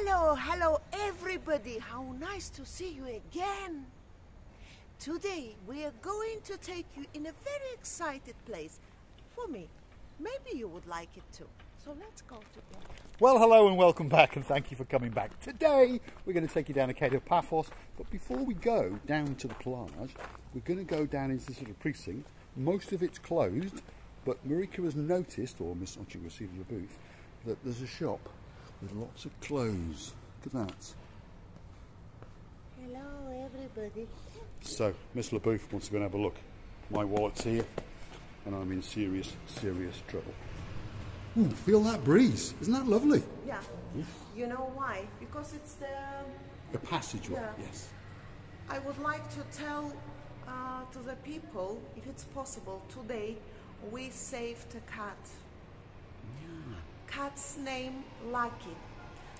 Hello, hello, everybody. How nice to see you again. Today we are going to take you in a very excited place. For me, maybe you would like it too. So let's go together. Well, hello and welcome back, and thank you for coming back. Today, we're going to take you down Kato Paphos, but before we go down to the plage, we're going to go down into this little precinct. Most of it's closed, but Marika has noticed, or Miss Oching received your booth, that there's a shop with lots of clothes. Look at that. Hello, everybody. So, Miss LaBouffe wants to go and have a look. My wallet's here, and I'm in serious, serious trouble. Ooh, feel that breeze. Isn't that lovely? Yeah. You know why? Because it's the. The passageway, Yeah. yes. I would like to tell uh, to the people, if it's possible, today we saved a cat. Cat's name Lucky.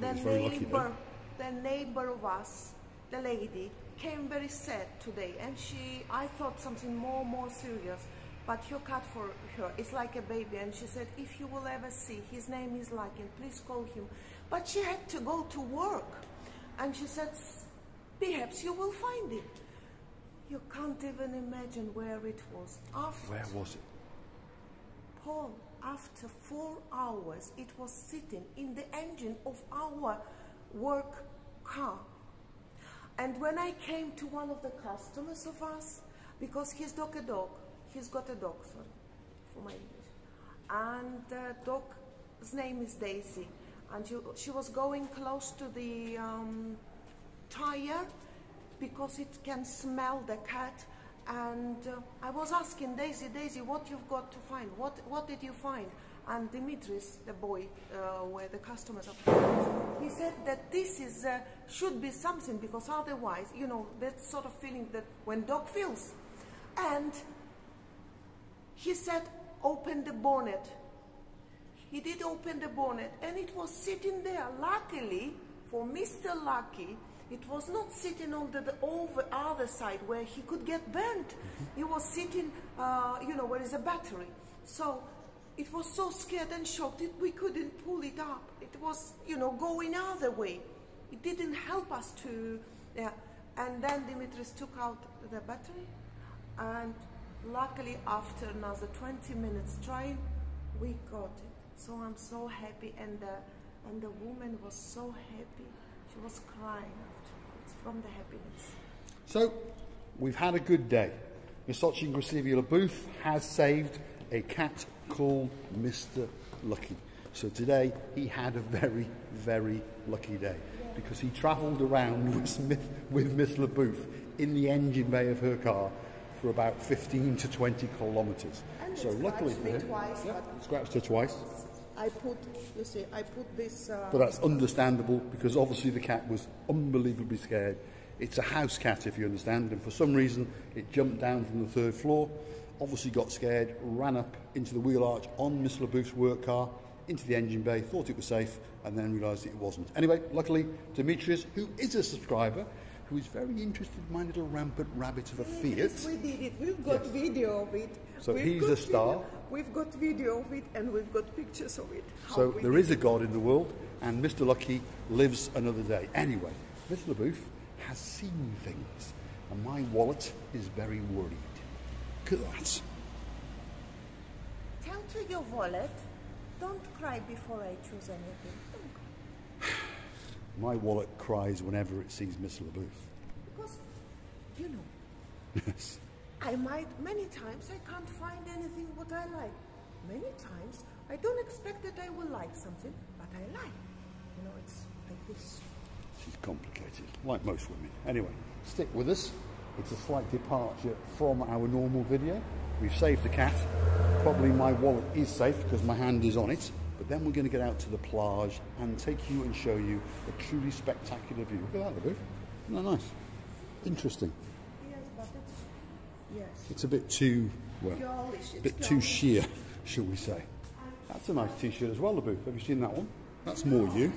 The neighbor, the neighbor of us, the lady, came very sad today, and she, I thought something more, more serious. But your cat for her is like a baby, and she said, if you will ever see, his name is Lucky, please call him. But she had to go to work, and she said, perhaps you will find it. You can't even imagine where it was. After Where was it? Paul, after four hours, it was sitting in the engine of our work car. And when I came to one of the customers of us, because he's dog a dog, he's got a dog, sorry, for my English, and the dog's name is Daisy, and she, she was going close to the um, tire because it can smell the cat. And uh, I was asking Daisy, Daisy, what you've got to find? What what did you find? And Dimitris, the boy uh, where the customers are, he said that this is uh, should be something because otherwise, you know, that sort of feeling that when dog feels, and he said, open the bonnet. He did open the bonnet and it was sitting there. Luckily for Mr. Lucky, it was not sitting on the, the over other side where he could get burnt. He was sitting, uh, you know, where is a battery. So it was so scared and shocked that we couldn't pull it up. It was, you know, going other way. It didn't help us to, yeah. And then Dimitris took out the battery and luckily after another 20 minutes trying, we got it. So I'm so happy and the, and the woman was so happy. She was crying afterwards from the happiness. So, we've had a good day. Miss Oching Gracivia Booth has saved a cat called Mr. Lucky. So today he had a very, very lucky day because he travelled around with, Smith, with Miss LaBouffe in the engine bay of her car for about 15 to 20 kilometres. So luckily scratched for him, twice, yeah, scratched her twice. I put, you see, I put this. Uh, But that's understandable because obviously the cat was unbelievably scared. It's a house cat, if you understand, and for some reason it jumped down from the third floor, obviously got scared, ran up into the wheel arch on Miss LaBouffe's work car, into the engine bay, thought it was safe, and then realised it wasn't. Anyway, luckily, Demetrius, who is a subscriber, who is very interested in my little rampant rabbit of a Yes, we did it. We've got video of it. So We've he's a star. Video, we've got video of it and we've got pictures of it. So we there did is a God in the world, and Mr. Lucky lives another day. Anyway, Miss LaBouffe has seen things, and my wallet is very worried. Look at that. Tell to your wallet, don't cry before I choose anything. My wallet cries whenever it sees Miss LaBouffe. Because, you know, Yes. I might, many times I can't find anything what I like. Many times I don't expect that I will like something, but I like. You know, it's like this. She's complicated, like most women. Anyway, stick with us. It's a slight departure from our normal video. We've saved the cat. Probably my wallet is safe because my hand is on it. But then we're going to get out to the plage and take you and show you a truly spectacular view. Look at that, LaBouffe. Isn't that nice? Interesting. Yes, it's, a bit too, well, Girlish, a bit too sheer, shall we say. That's a nice t-shirt as well, LaBouffe. Have you seen that one? That's more you.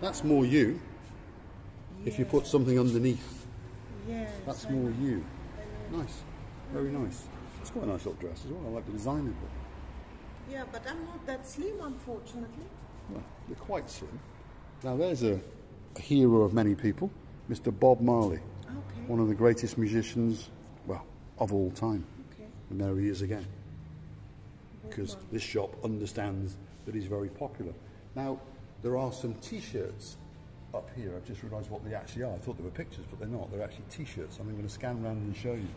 That's more you. If you put something underneath, Yes. that's more you. Nice. Very nice. It's quite a nice little dress as well. I like the design of it. Yeah, but I'm not that slim, unfortunately. Well, you're quite slim. Now there's a, a hero of many people, Mr. Bob Marley, Okay. one of the greatest musicians, of all time. Okay. And there he is again. Because this shop understands that he's very popular. Now, there are some t-shirts up here. I've just realised what they actually are. I thought they were pictures, but they're not. They're actually t-shirts. I'm going to scan around and show you.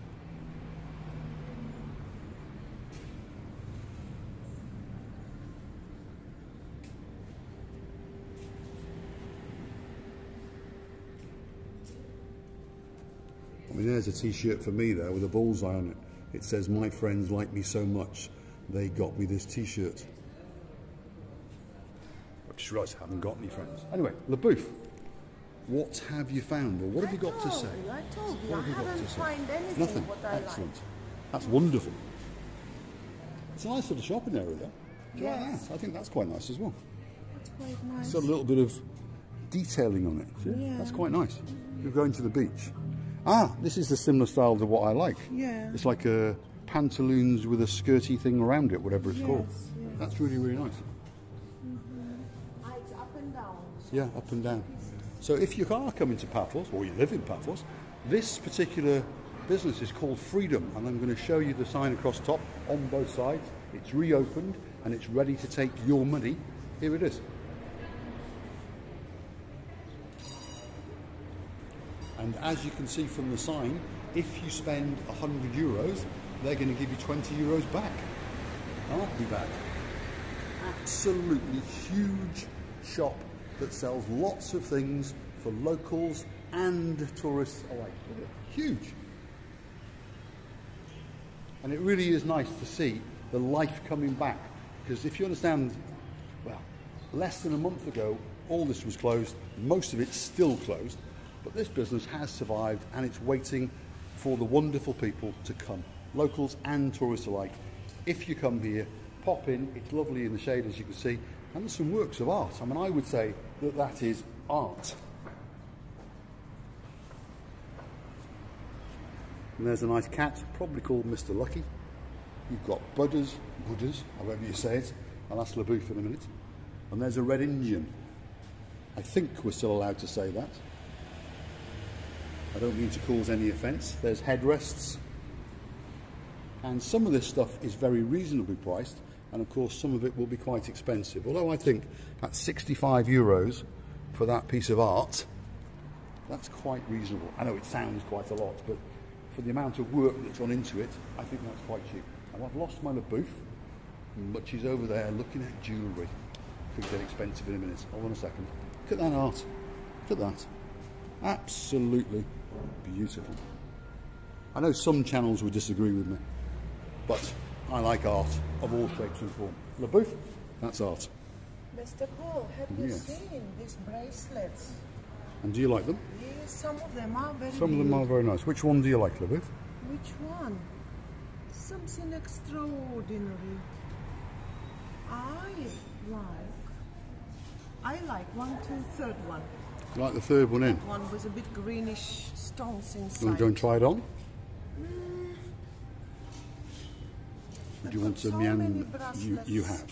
There's a t-shirt for me there with a bullseye on it. It says, my friends like me so much, they got me this t-shirt. I just realised I haven't got any friends. Anyway, LaBouffe, what have you found or what have you got to say? you, I told you, What I have you got haven't to say? anything Nothing. what I Excellent. That's wonderful. It's a nice little shopping area there. Do you like that? I think that's quite nice as well. like. It's quite nice. It's got a little bit of detailing on it. Yeah. That's quite nice. You're going to the beach. Ah, this is the similar style to what I like. Yeah. It's like a pantaloons with a skirty thing around it, whatever it's called. Yes, yes. That's really, really nice. Ah, it's up and down. Yeah, up and down. So if you are coming to Paphos, or you live in Paphos, this particular business is called Freedom, and I'm going to show you the sign across top on both sides. It's reopened and it's ready to take your money. Here it is. And as you can see from the sign, if you spend 100 euros, they're going to give you 20 euros back. I'll be back. Absolutely huge shop that sells lots of things for locals and tourists alike. Huge. And it really is nice to see the life coming back. Because if you understand, well, less than a month ago, all this was closed, most of it's still closed, but this business has survived and it's waiting for the wonderful people to come, locals and tourists alike. If you come here, pop in, it's lovely in the shade as you can see, and there's some works of art. I mean, I would say that that is art. And there's a nice cat, probably called Mr. Lucky. You've got Budders, Buddhas, however you say it. I'll ask LaBouffe in a minute. And there's a red Indian. I think we're still allowed to say that. I don't mean to cause any offence. There's headrests. And some of this stuff is very reasonably priced. And of course, some of it will be quite expensive. Although I think at 65 euros for that piece of art, that's quite reasonable. I know it sounds quite a lot, but for the amount of work that's gone into it, I think that's quite cheap. Now, I've lost my LaBouffe, but she's over there looking at jewellery. Could get expensive in a minute. Hold on a second. Look at that art. Look at that. Absolutely beautiful. I know some channels would disagree with me, but I like art of all shapes and forms. LaBouffe, that's art. Mr. Paul, have you Yes. seen these bracelets? And do you like them? Yes, some of them are very Some of them are very nice. Which one do you like, LaBouffe? Which one? Something extraordinary. I like. I like one, two, third one. Like the third one in? One with a bit greenish stones Do you want to go and try it on? Mm. Would you want to So many You, you have.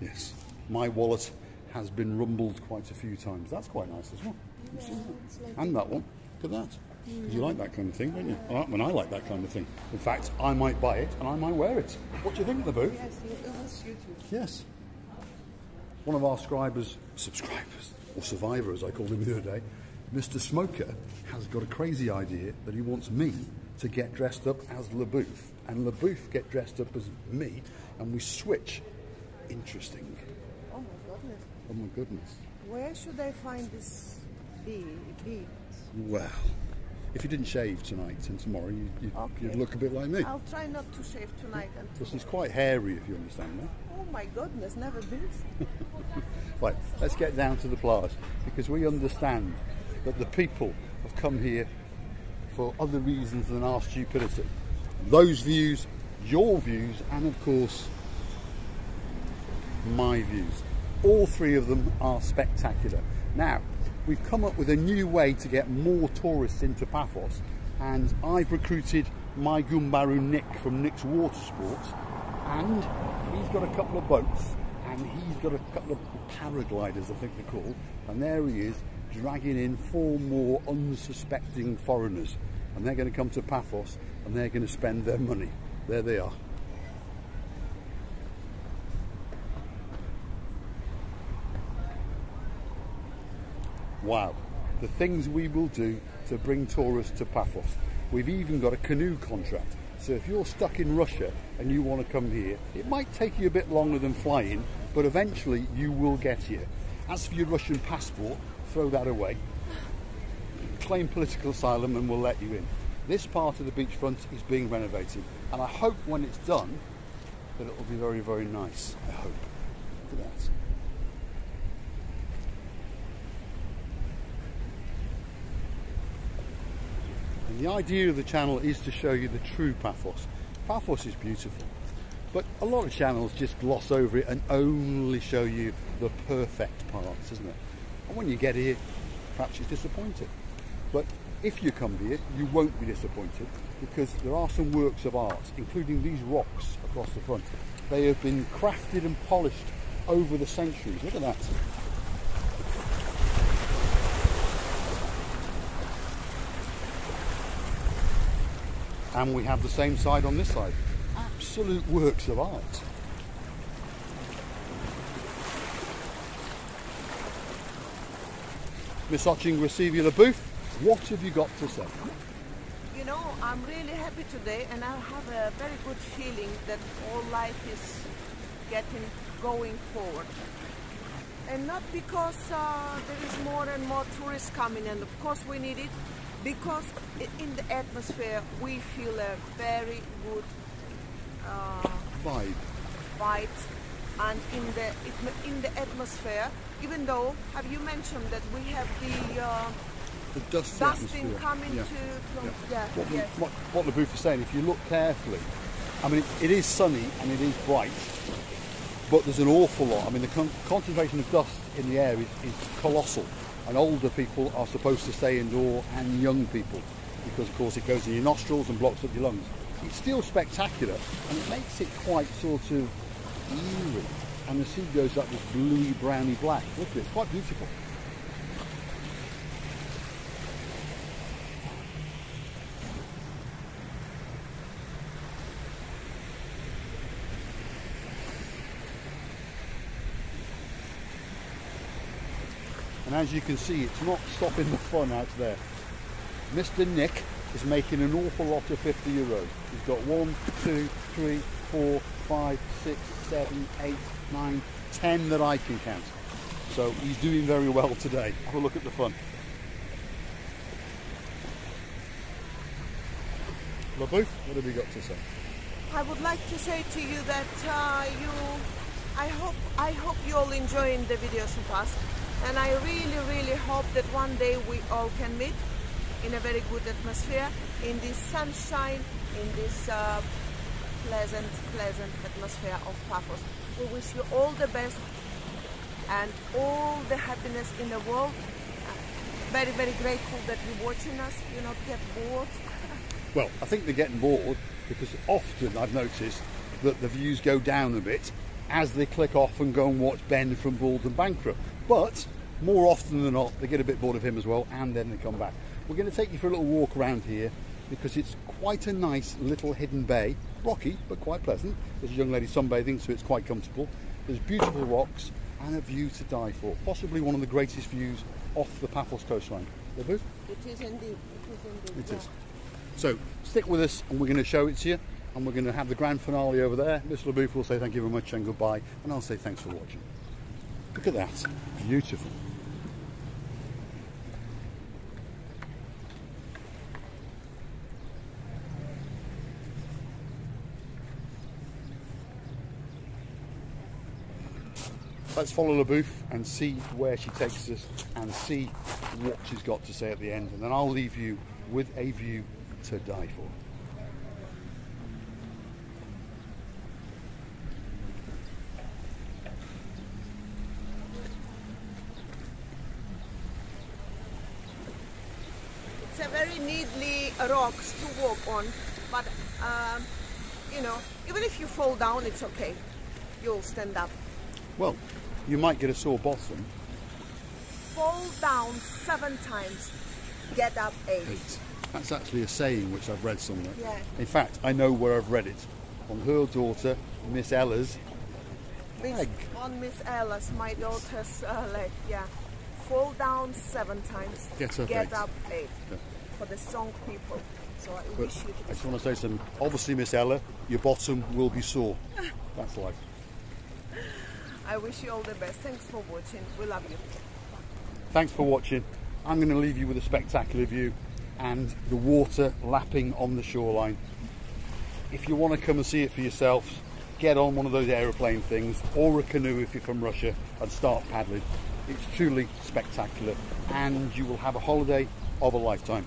Yes. My wallet has been rumbled quite a few times. That's quite nice as well. Yeah, And that one. Look at that. Mm. 'Cause you like that kind of thing, don't you? I, when I like that kind of thing. In fact, I might buy it and I might wear it. What do you think of the booth? Yes, it will suit you. Yes. One of our scribers, subscribers, or survivor as I called him the other day, Mr. Smoker, has got a crazy idea that he wants me to get dressed up as LaBouffe, and LaBouffe get dressed up as me, and we switch. Interesting. Oh my goodness. Oh my goodness. Where should I find this bead? bead? Well, if you didn't shave tonight and tomorrow, you, you, Okay. you'd look a bit like me. I'll try not to shave tonight. And This is quite hairy, if you understand that. Oh my goodness, never been. Right, let's get down to the plage because we understand that the people have come here for other reasons than our stupidity. Those views, your views, and of course, my views. All three of them are spectacular. Now, we've come up with a new way to get more tourists into Paphos, and I've recruited my Gumbaru Nick from Nick's Water Sports, and he's got a couple of boats, and he's got a couple of paragliders, I think they're called, and there he is dragging in four more unsuspecting foreigners, and they're going to come to Paphos and they're going to spend their money. There they are. Wow, the things we will do to bring tourists to Paphos. We've even got a canoe contract. So if you're stuck in Russia and you want to come here, it might take you a bit longer than flying, but eventually you will get here. As for your Russian passport, throw that away. Claim political asylum and we'll let you in. This part of the beachfront is being renovated and I hope when it's done that it will be very, very nice. I hope. Look at that. The idea of the channel is to show you the true Paphos. Paphos is beautiful, but a lot of channels just gloss over it and only show you the perfect parts, isn't it? And when you get here, perhaps you're disappointed. But if you come here, you won't be disappointed because there are some works of art, including these rocks across the front. They have been crafted and polished over the centuries. Look at that. And we have the same side on this side. Absolute works of art. Miss Oching Receiver Booth, what have you got to say? You know, I'm really happy today and I have a very good feeling that all life is getting going forward. And not because uh, there is more and more tourists coming and of course we need it, because in the atmosphere we feel a very good uh, Vibe. vibes and in the in the atmosphere even though have you mentioned that we have the uh, The dusty dusting coming Yeah. to from Yeah. yeah, What, yes. what, what the booth is saying, if you look carefully, I mean, it, it is sunny and it is bright, but there's an awful lot. I mean, the con- concentration of dust in the air is, is colossal, and older people are supposed to stay indoor, and young people, because of course it goes in your nostrils and blocks up your lungs. It's still spectacular, and it makes it quite sort of eerie. And the sea goes up this bluey, browny black. Look at it, it's quite beautiful. And as you can see, it's not stopping the fun out there. Mr. Nick is making an awful lot of 50 euros. He's got one, two, three, four, five, six, seven, eight, nine, ten that I can count. So he's doing very well today. Have a look at the fun. LaBouffe, what have you got to say? I would like to say to you that uh, you, I hope, I hope you all enjoying the videos of us, and I really, really hope that one day we all can meet in a very good atmosphere, in this sunshine, in this uh, pleasant, pleasant atmosphere of Paphos. We wish you all the best and all the happiness in the world. Very, very grateful that you're watching us. You not get bored. Well, I think they're getting bored because often I've noticed that the views go down a bit as they click off and go and watch Ben from Bald and Bankrupt. But more often than not, they get a bit bored of him as well and then they come back. We're going to take you for a little walk around here because it's quite a nice little hidden bay. Rocky, but quite pleasant. There's a young lady sunbathing, so it's quite comfortable. There's beautiful rocks and a view to die for. Possibly one of the greatest views off the Paphos coastline. It is indeed. It is indeed. It yeah. is. So stick with us and we're going to show it to you and we're going to have the grand finale over there. Mr. LaBouffe will say thank you very much and goodbye and I'll say thanks for watching. Look at that. Beautiful. Let's follow LaBouffe and see where she takes us and see what she's got to say at the end. And then I'll leave you with a view to die for. It's rocks to walk on, but um, you know, even if you fall down, it's okay. You'll stand up. Well, you might get a sore bottom. Fall down seven times, get up eight. Eight. That's actually a saying which I've read somewhere. Yeah. In fact, I know where I've read it. On her daughter, Miss Ella's Miss, leg. on Miss Ella's, my daughter's uh, leg, yeah. Fall down seven times, Get up get eight. up eight. Yeah. For the strong people. So I But wish you I just want to say something. Obviously, Miss Ella, your bottom will be sore. That's life. I wish you all the best. Thanks for watching. We love you. Thanks for watching. I'm going to leave you with a spectacular view and the water lapping on the shoreline. If you want to come and see it for yourselves, get on one of those aeroplane things or a canoe if you're from Russia and start paddling. It's truly spectacular and you will have a holiday of a lifetime.